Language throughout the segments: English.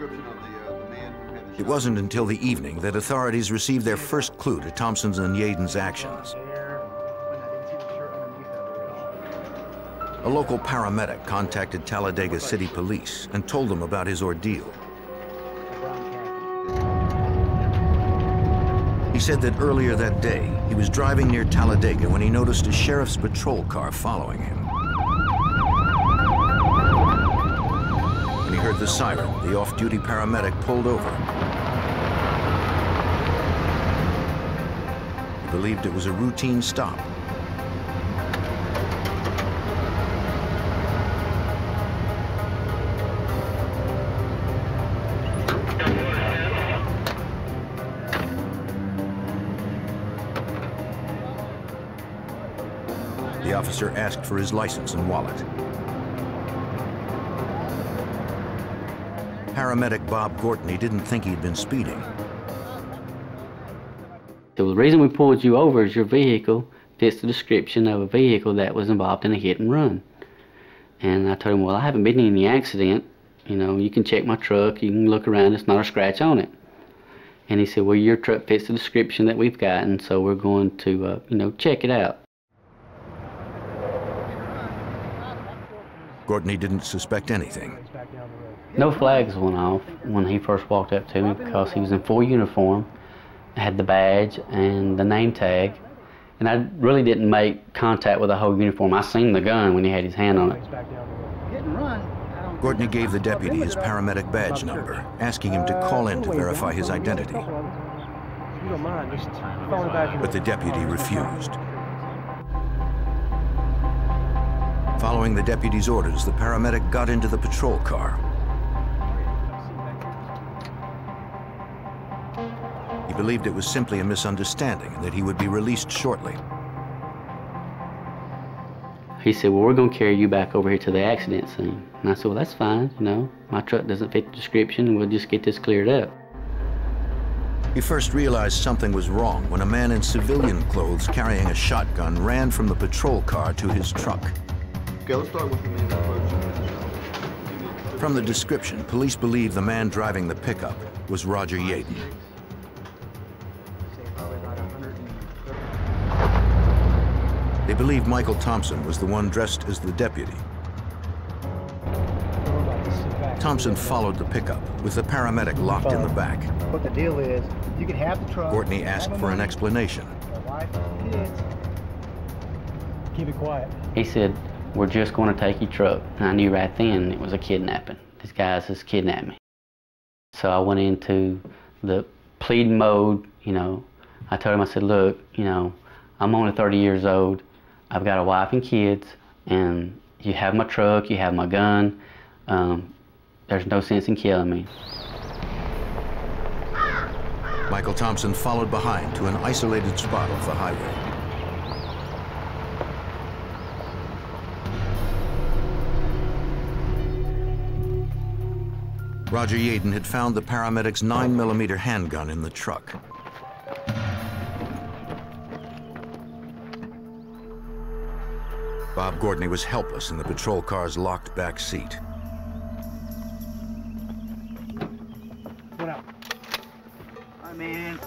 description of the, uh, the man who had the It wasn't until the evening that authorities received their first clue to Thompson's and Yaden's actions. A local paramedic contacted Talladega City Police and told them about his ordeal. He said that earlier that day, he was driving near Talladega when he noticed a sheriff's patrol car following him. When he heard the siren, the off-duty paramedic pulled over. He believed it was a routine stop. The officer asked for his license and wallet. Paramedic Bob Gortney didn't think he'd been speeding. So the reason we pulled you over is your vehicle fits the description of a vehicle that was involved in a hit and run. And I told him, well, I haven't been in any accident. You know, you can check my truck, you can look around, it's not a scratch on it. And he said, well, your truck fits the description that we've gotten, so we're going to, uh, you know, check it out. Gortney didn't suspect anything. No flags went off when he first walked up to me because he was in full uniform, had the badge and the name tag, and I really didn't make contact with the whole uniform. I seen the gun when he had his hand on it. Gortney gave the deputy his paramedic badge number, asking him to call in to verify his identity. But the deputy refused. Following the deputy's orders, the paramedic got into the patrol car. He believed it was simply a misunderstanding and that he would be released shortly. He said, well, we're going to carry you back over here to the accident scene. And I said, well, that's fine, you know. My truck doesn't fit the description, we'll just get this cleared up. He first realized something was wrong when a man in civilian clothes carrying a shotgun ran from the patrol car to his truck. Okay, let's start with the man approaching. From the description, police believe the man driving the pickup was Roger Yaden. They believe Michael Thompson was the one dressed as the deputy. Thompson followed the pickup with the paramedic locked in the back. What the deal is, you can have the truck. Gortney asked for an explanation. Wife kids. Keep it quiet. He said, we're just going to take your truck. And I knew right then it was a kidnapping. These guys just kidnapped me. So I went into the pleading mode, you know. I told him, I said, look, you know, I'm only 30 years old. I've got a wife and kids, and you have my truck, you have my gun. Um, there's no sense in killing me. Michael Thompson followed behind to an isolated spot off the highway. Roger Yaden had found the paramedic's 9mm handgun in the truck. Bob Gortney was helpless in the patrol car's locked back seat. What up? Hi, man.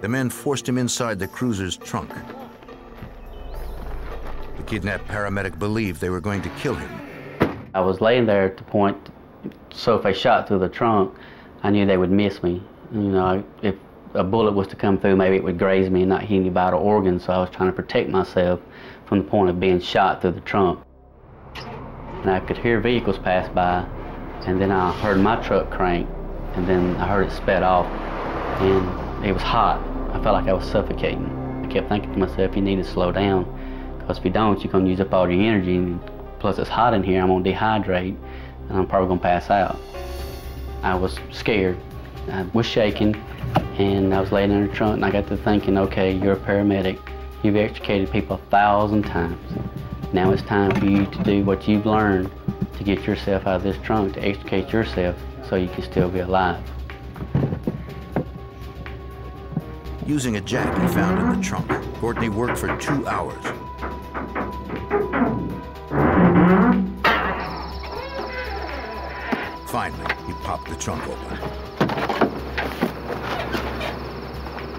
The men forced him inside the cruiser's trunk. The kidnapped paramedic believed they were going to kill him. I was laying there at the point, so if they shot through the trunk, I knew they would miss me. You know, if a bullet was to come through, maybe it would graze me and not hit any vital organs, so I was trying to protect myself from the point of being shot through the trunk. And I could hear vehicles pass by, and then I heard my truck crank, and then I heard it sped off, and it was hot. I felt like I was suffocating. I kept thinking to myself, you need to slow down, because if you don't, you're going to use up all your energy, and plus it's hot in here, I'm going to dehydrate, and I'm probably going to pass out. I was scared. I was shaking, and I was laying in the trunk, and I got to thinking, okay, you're a paramedic. You've extricated people a thousand times. Now it's time for you to do what you've learned to get yourself out of this trunk, to extricate yourself so you can still be alive. Using a jack he found in the trunk, Gortney worked for two hours. Finally, he popped the trunk open.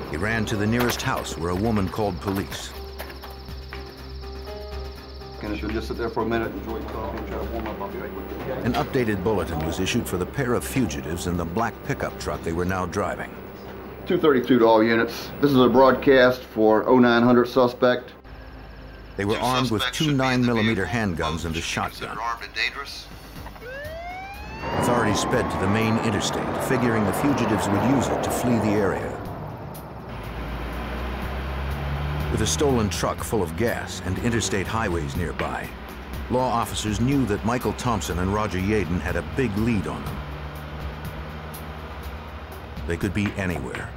He ran to the nearest house where a woman called police. And if just sit there for a minute, enjoy your coffee, and try to warm up, I'll be right with you. okay? An updated bulletin was issued for the pair of fugitives in the black pickup truck they were now driving. 232 to all units. This is a broadcast for 0900 suspect. They were Two armed with two should be in the 9mm handguns and a should be considered shotgun. Authorities sped to the main interstate, figuring the fugitives would use it to flee the area. With a stolen truck full of gas and interstate highways nearby, law officers knew that Michael Thompson and Roger Yaden had a big lead on them. They could be anywhere,